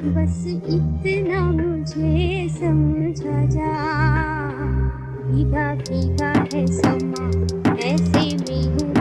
बस इतना मुझे समझा जा। भीगा भीगा है समा ऐसे भी हूँ